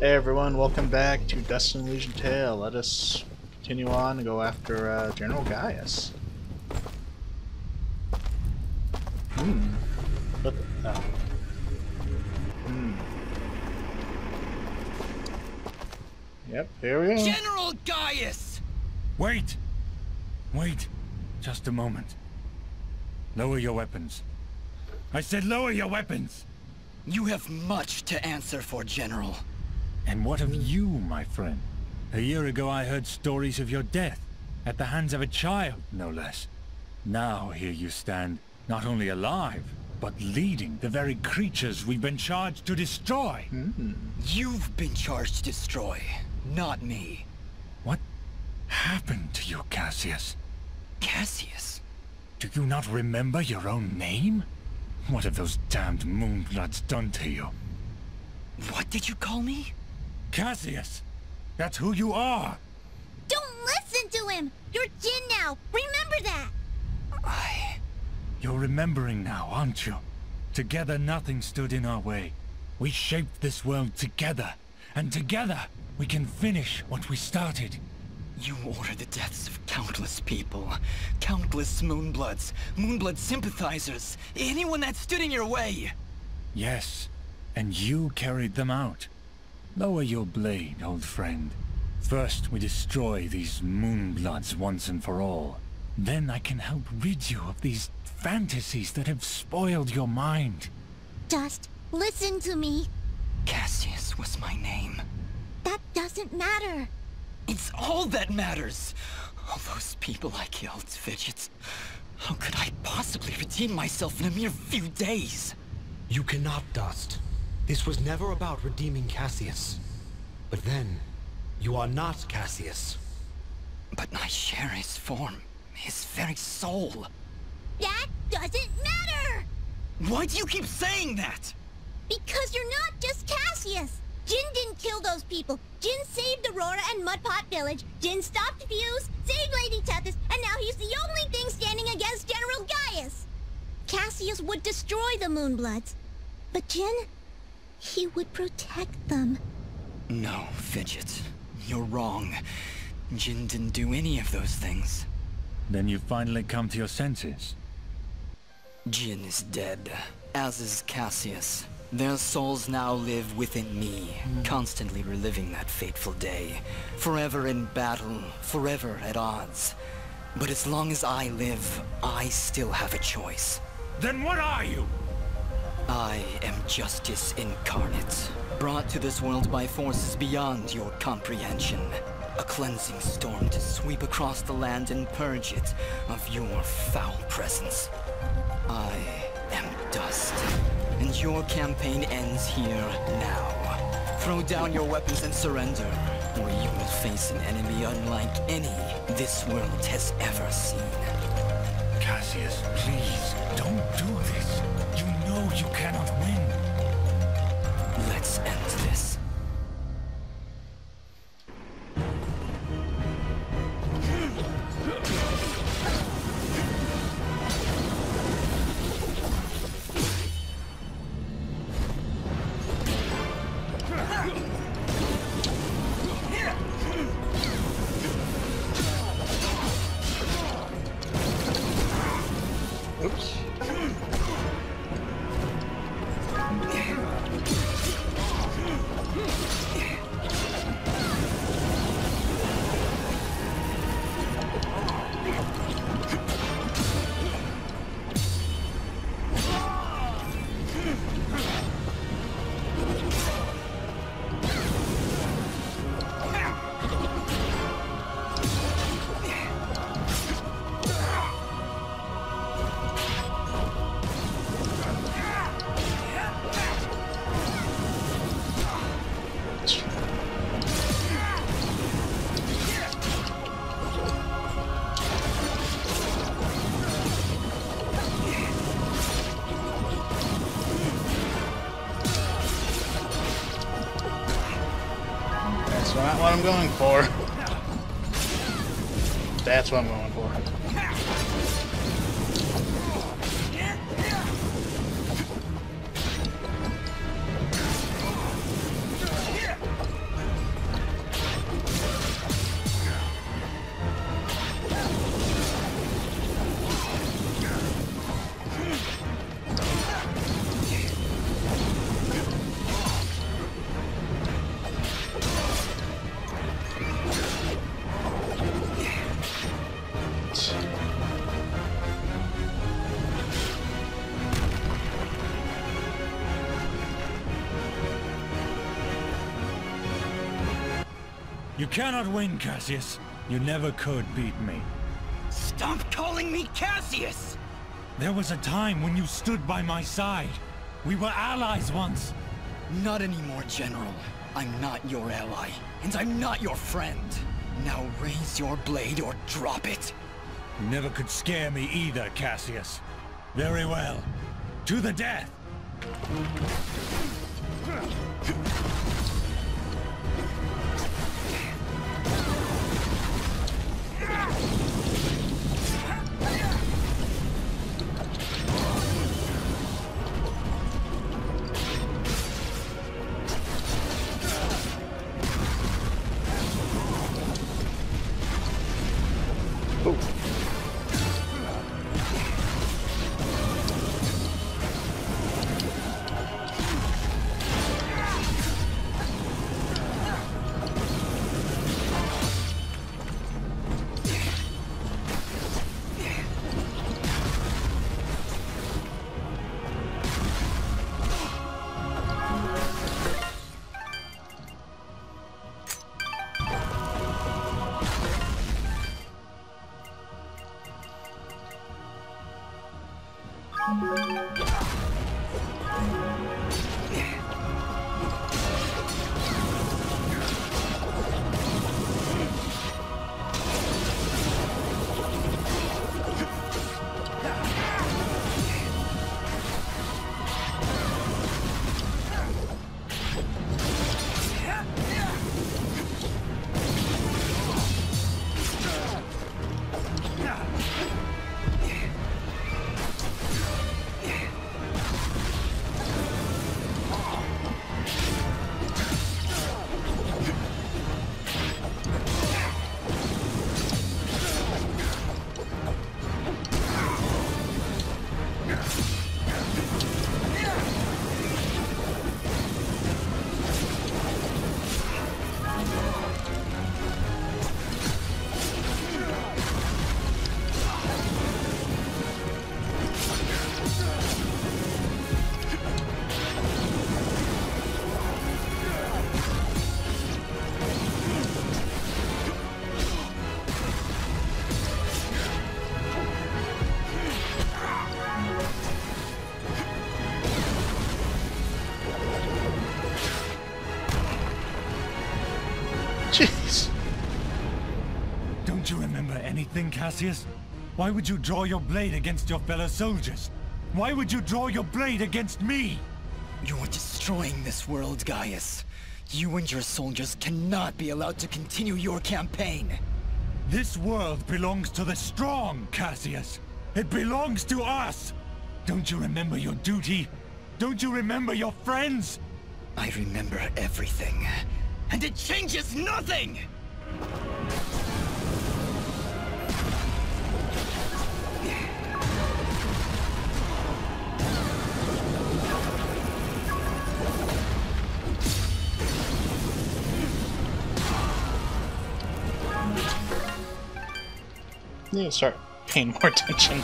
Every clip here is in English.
Hey everyone, welcome back to Dust An Elysian Tail. Let us continue on and go after uh, General Gaius. Hmm. What the, oh. Hmm. Yep, here we go. General Gaius! Wait! Wait. Just a moment. Lower your weapons. I said lower your weapons! You have much to answer for, General. And what of you, my friend? A year ago I heard stories of your death, at the hands of a child, no less. Now here you stand, not only alive, but leading the very creatures we've been charged to destroy. Hmm. You've been charged to destroy, not me. What happened to you, Cassius? Cassius? Do you not remember your own name? What have those damned Moonbloods done to you? What did you call me? Cassius! That's who you are! Don't listen to him! You're Jin now! Remember that! I... You're remembering now, aren't you? Together nothing stood in our way. We shaped this world together, and together we can finish what we started. You ordered the deaths of countless people. Countless Moonbloods. Moonblood sympathizers. Anyone that stood in your way. Yes, and you carried them out. Lower your blade, old friend. First we destroy these Moonbloods once and for all. Then I can help rid you of these fantasies that have spoiled your mind. Just listen to me. Cassius was my name. That doesn't matter. It's all that matters. All those people I killed, Fidgets. How could I possibly redeem myself in a mere few days? You cannot, Dust. This was never about redeeming Cassius. But then, you are not Cassius. But I share his form, his very soul. That doesn't matter! Why do you keep saying that? Because you're not just Cassius! Jin didn't kill those people. Jin saved Aurora and Mudpot Village. Jin stopped Fuse, saved Lady Tethys, and now he's the only thing standing against General Gaius. Cassius would destroy the Moonbloods. But Jin, he would protect them. No, Fidget. You're wrong. Jin didn't do any of those things. Then you finally come to your senses. Jin is dead, as is Cassius. Their souls now live within me, hmm. constantly reliving that fateful day. Forever in battle, forever at odds. But as long as I live, I still have a choice. Then what are you? I am justice incarnate, brought to this world by forces beyond your comprehension. A cleansing storm to sweep across the land and purge it of your foul presence. I am dust, and your campaign ends here now. Throw down your weapons and surrender, or you will face an enemy unlike any this world has ever seen. Cassius, please, don't do this. You know you cannot win. Let's end this. I'm going for. That's what I'm going cannot win, Cassius. You never could beat me. Stop calling me Cassius! There was a time when you stood by my side. We were allies once. Not anymore, General. I'm not your ally, and I'm not your friend. Now raise your blade or drop it. You never could scare me either, Cassius. Very well. To the death! Anything, Cassius? Why would you draw your blade against your fellow soldiers? Why would you draw your blade against me? You're destroying this world, Gaius. You and your soldiers cannot be allowed to continue your campaign. This world belongs to the strong, Cassius. It belongs to us. Don't you remember your duty? Don't you remember your friends? I remember everything. And it changes nothing! Need to start paying more attention.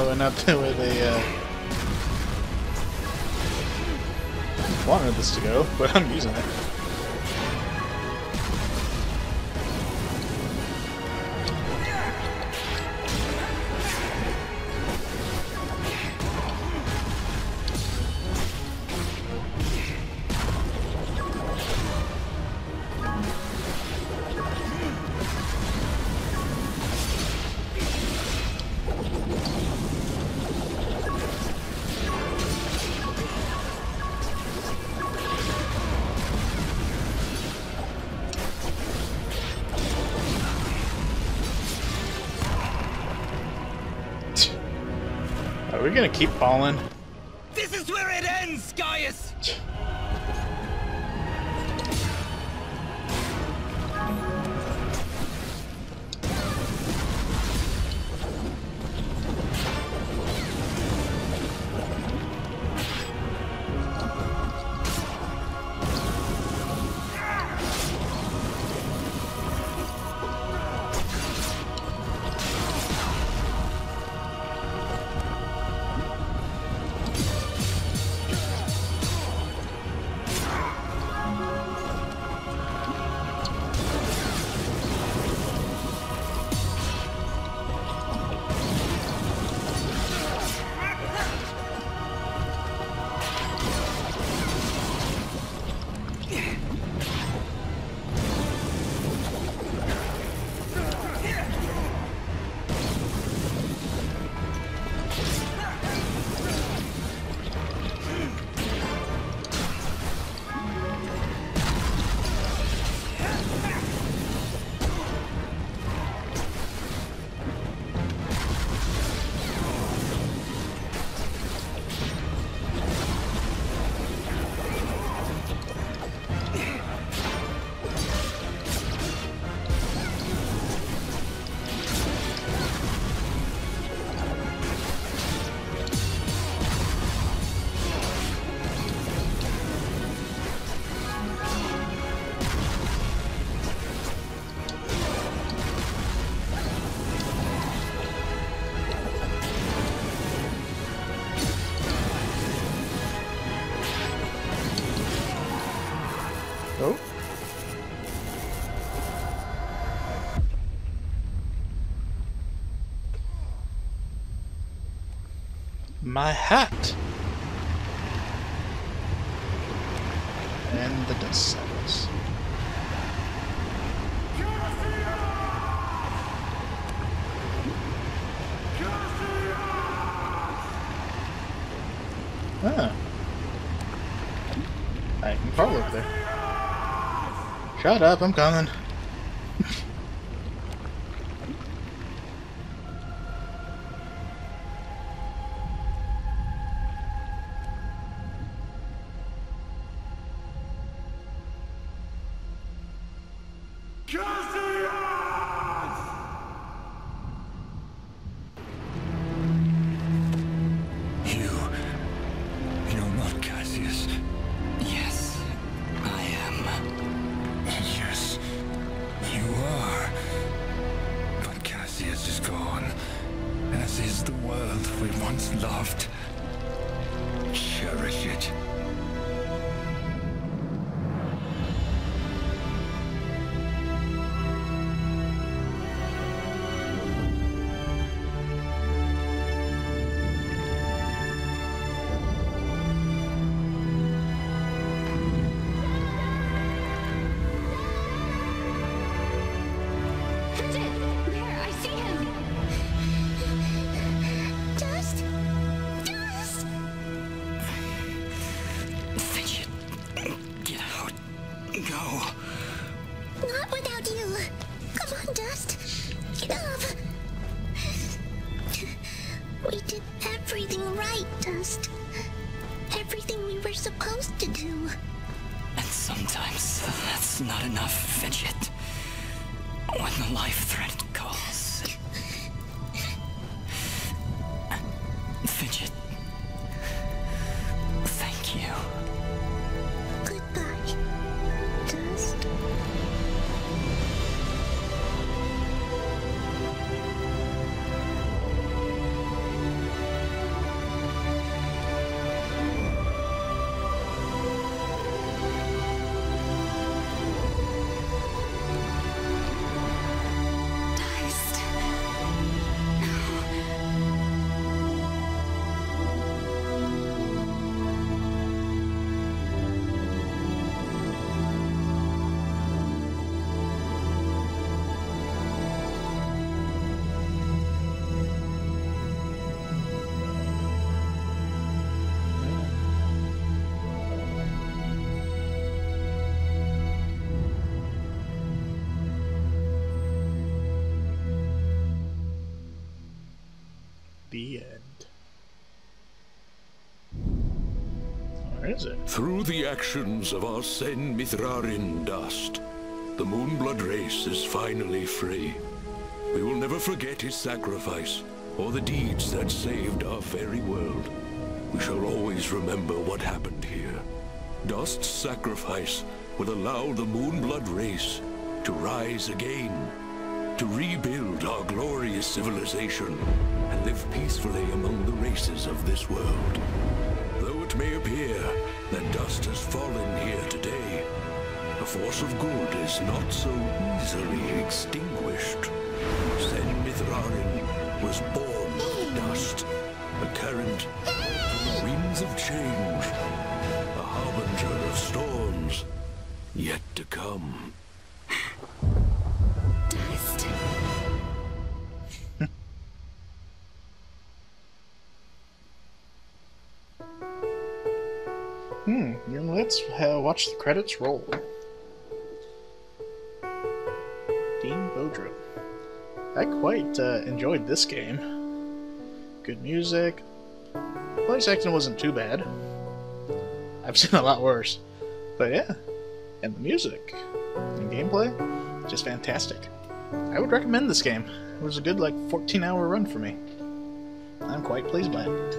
Probably not the way they uh, wanted this to go, but I'm using it. Are gonna keep falling? My hat! And the dust settles. Ah. I can crawl over there. Shut up, I'm coming. Is the world we once loved. Cherish it. Not without you. Come on, Dust. Get up. We did everything right, Dust. Everything we were supposed to do. And sometimes that's not enough, Fidget. When the life threat The end. Where is it? Through the actions of our Sen Mithrarin dust, the Moonblood race is finally free. We will never forget his sacrifice, or the deeds that saved our very world. We shall always remember what happened here. Dust's sacrifice will allow the Moonblood race to rise again, to rebuild our glorious civilization, and live peacefully among the races of this world. Though it may appear that dust has fallen here today, the force of good is not so easily extinguished. Sen Mithrarin was born of dust, a current through the winds of change, a harbinger of storms yet to come. Let's uh, watch the credits roll. Dean Dodrill. I quite uh, enjoyed this game. Good music. Voice acting wasn't too bad. I've seen a lot worse. But yeah, and the music and gameplay, just fantastic. I would recommend this game. It was a good like 14 hour run for me. I'm quite pleased by it.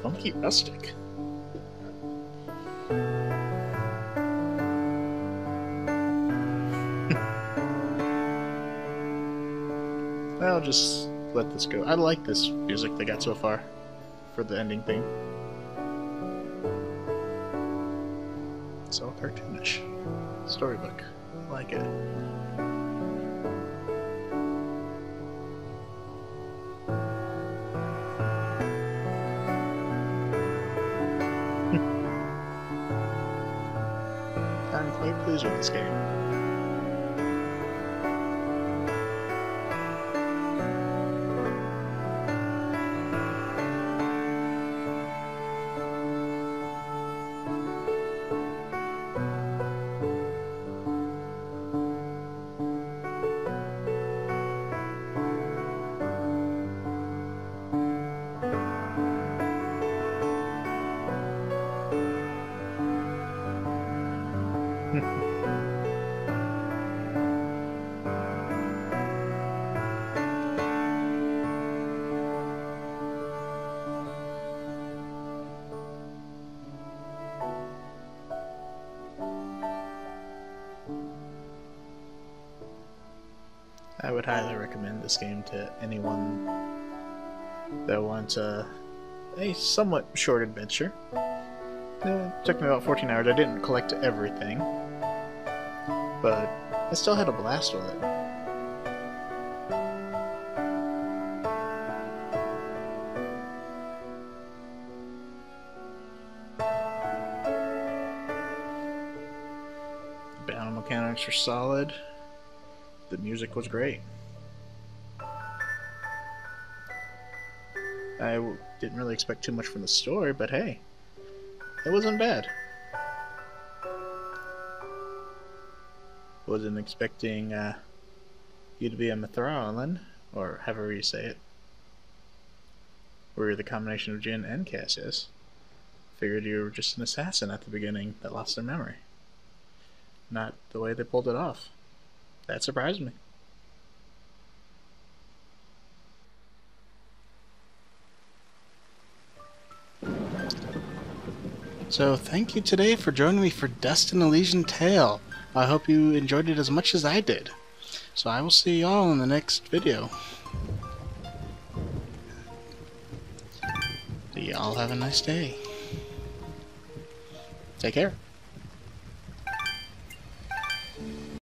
Funky Rustic. I'll just let this go. I like this music they got so far for the ending theme. all cartoonish. Storybook. I like it. Would highly recommend this game to anyone that wants a, a somewhat short adventure. Uh, It took me about 14 hours. I didn't collect everything, but I still had a blast with it. The battle mechanics are solid. The music was great. I didn't really expect too much from the story, but hey, it wasn't bad. Wasn't expecting uh, you to be a Mithralan, or however you say it. Where the combination of Jin and Cassius. Figured you were just an assassin at the beginning that lost their memory. Not the way they pulled it off. That surprised me. So thank you today for joining me for Dust and Elysian Tail. I hope you enjoyed it as much as I did. So I will see y'all in the next video. Y'all have a nice day. Take care.